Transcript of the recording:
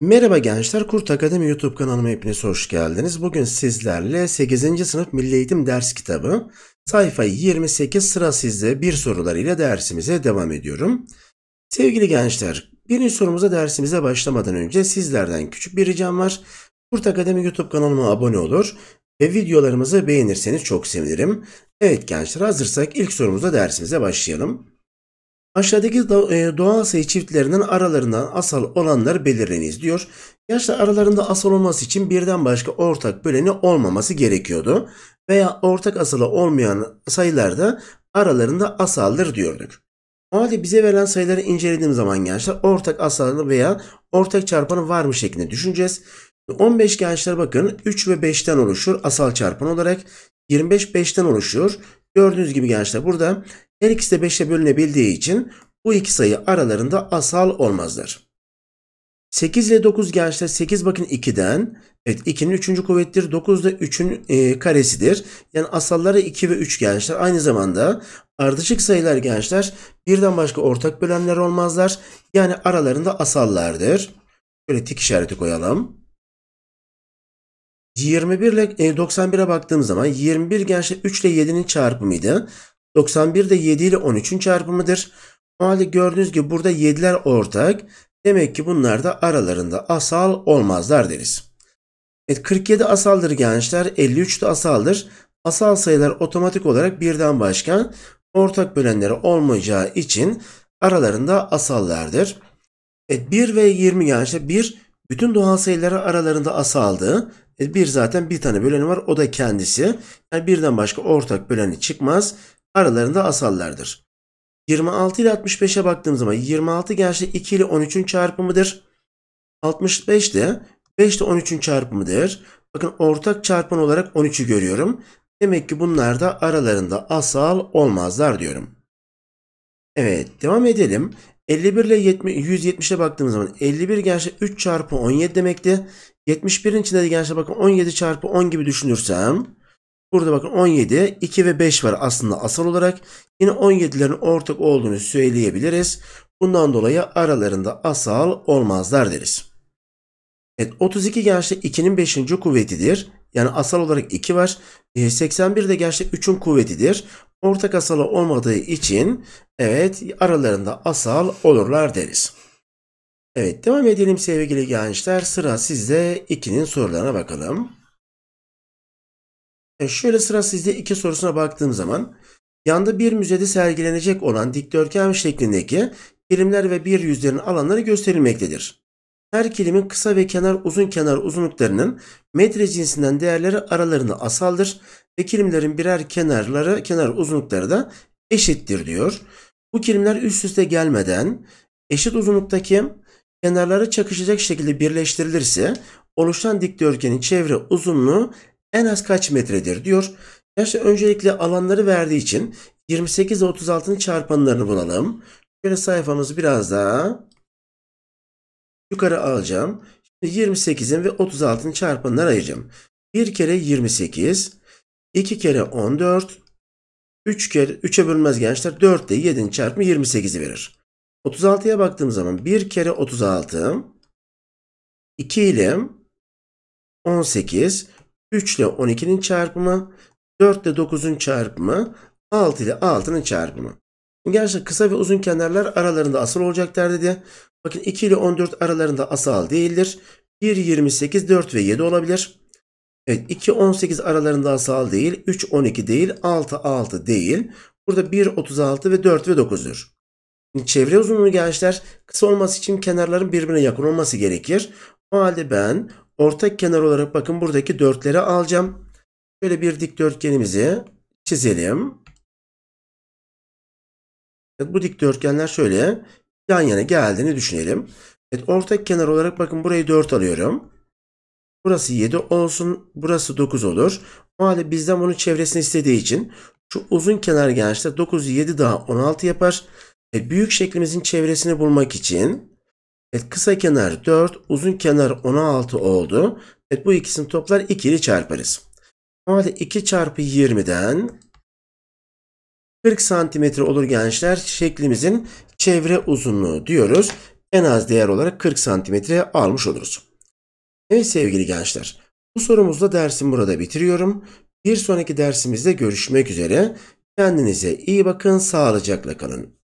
Merhaba gençler, Kurt Akademi YouTube kanalıma hepiniz hoş geldiniz. Bugün sizlerle 8. sınıf Milli Eğitim Ders Kitabı sayfa 28 sıra sizde bir sorularıyla dersimize devam ediyorum. Sevgili gençler, birinci sorumuza dersimize başlamadan önce sizlerden küçük bir ricam var. Kurt Akademi YouTube kanalıma abone olur ve videolarımızı beğenirseniz çok sevinirim. Evet gençler hazırsak ilk sorumuza dersimize başlayalım. Aşağıdaki e, doğal sayı çiftlerinin aralarından asal olanları belirleyiniz diyor. Yaşta aralarında asal olması için birden başka ortak böleni olmaması gerekiyordu. Veya ortak asalı olmayan sayılarda aralarında asaldır diyorduk. O halde bize verilen sayıları incelediğim zaman gençler ortak asalı veya ortak çarpanı var mı şeklinde düşüneceğiz. 15 gençler bakın 3 ve 5'ten oluşur asal çarpan olarak. 25 5'ten oluşuyor. Gördüğünüz gibi gençler burada her ikisi de 5'e bölünebildiği için bu iki sayı aralarında asal olmazlar. 8 ile 9 gençler 8 bakın 2'den. Evet 2'nin 3. kuvvettir. 9 da 3'ün e, karesidir. Yani asalları 2 ve 3 gençler. Aynı zamanda ardışık sayılar gençler birden başka ortak bölenler olmazlar. Yani aralarında asallardır. Şöyle tik işareti koyalım. 21 ile 91'e baktığım zaman 21 gençler 3 ile 7'nin çarpımıydı. 91 de 7 ile 13'ün çarpımıdır. O halde gördüğünüz gibi burada 7'ler ortak. Demek ki bunlar da aralarında asal olmazlar deriz. Evet 47 asaldır gençler. 53 de asaldır. Asal sayılar otomatik olarak birden başka ortak bölenleri olmayacağı için aralarında asallardır. Evet 1 ve 20 gençler 1 bütün doğal sayıları aralarında asaldı. E, bir zaten bir tane böleni var o da kendisi. Yani birden başka ortak böleni çıkmaz. Aralarında asallardır. 26 ile 65'e baktığım zaman 26 gerçi 2 ile 13'ün çarpımıdır. 65 de 5 ile 13'ün çarpımıdır. Bakın ortak çarpan olarak 13'ü görüyorum. Demek ki bunlar da aralarında asal olmazlar diyorum. Evet devam edelim. 51 ile 170'e baktığımız zaman 51 gençler 3 çarpı 17 demekti. 71'in içinde de gençler bakın 17 çarpı 10 gibi düşünürsem burada bakın 17 2 ve 5 var aslında asal olarak. Yine 17'lerin ortak olduğunu söyleyebiliriz. Bundan dolayı aralarında asal olmazlar deriz. Evet 32 gençler 2'nin 5. kuvvetidir. Yani asal olarak 2 var. 81 de gençler 3'ün kuvvetidir. Ortak asalı olmadığı için evet aralarında asal olurlar deriz. Evet devam edelim sevgili gençler. Sıra sizde 2'nin sorularına bakalım. E şöyle sıra sizde 2 sorusuna baktığım zaman yanda bir müzede sergilenecek olan dikdörtgen şeklindeki kilimler ve bir yüzlerin alanları gösterilmektedir. Her kilimin kısa ve kenar uzun kenar uzunluklarının metre cinsinden değerleri aralarında asaldır ve kilimlerin birer kenarları kenar uzunlukları da eşittir diyor. Bu kilimler üst üste gelmeden eşit uzunluktaki kenarları çakışacak şekilde birleştirilirse oluşan dikdörtgenin çevre uzunluğu en az kaç metredir diyor. Gerçi öncelikle alanları verdiği için 28 ile 36'nın çarpanlarını bulalım. Şöyle sayfamızı biraz daha yukarı alacağım. Şimdi 28'in ve 36'nın çarpanları ayıracağım. 1 kere 28, 2 kere 14, 3 kere 3'e bölünmez gençler 4 de 7'nin çarpımı 28'i verir. 36'ya baktığım zaman 1 kere 36 2 ile 18 3 ile 12'nin çarpımı 4 ile 9'un çarpımı 6 ile 6'nın çarpımı. Gerçekten kısa ve uzun kenarlar aralarında asal olacaklar dedi. Bakın 2 ile 14 aralarında asal değildir. 1, 28, 4 ve 7 olabilir. Evet 2, 18 aralarında asal değil. 3, 12 değil. 6, 6 değil. Burada 1, 36 ve 4 ve 9'dur. Çevre uzunluğu gençler kısa olması için kenarların birbirine yakın olması gerekir. O halde ben ortak kenar olarak bakın buradaki dörtleri alacağım. Şöyle bir dikdörtgenimizi çizelim. Bu dikdörtgenler şöyle yan yana geldiğini düşünelim. Evet, ortak kenar olarak bakın burayı 4 alıyorum. Burası 7 olsun. Burası 9 olur. O halde bizden bunun çevresini istediği için şu uzun kenar gençler 9, 7 daha 16 yapar. Evet, büyük şeklimizin çevresini bulmak için evet, kısa kenar 4, uzun kenar 16 oldu. Evet, bu ikisini toplar 2 ile çarparız. O halde 2 çarpı 20'den 40 santimetre olur gençler. Şeklimizin çevre uzunluğu diyoruz. En az değer olarak 40 santimetre almış oluruz. Evet sevgili gençler. Bu sorumuzla dersimi burada bitiriyorum. Bir sonraki dersimizde görüşmek üzere. Kendinize iyi bakın, sağlıcakla kalın.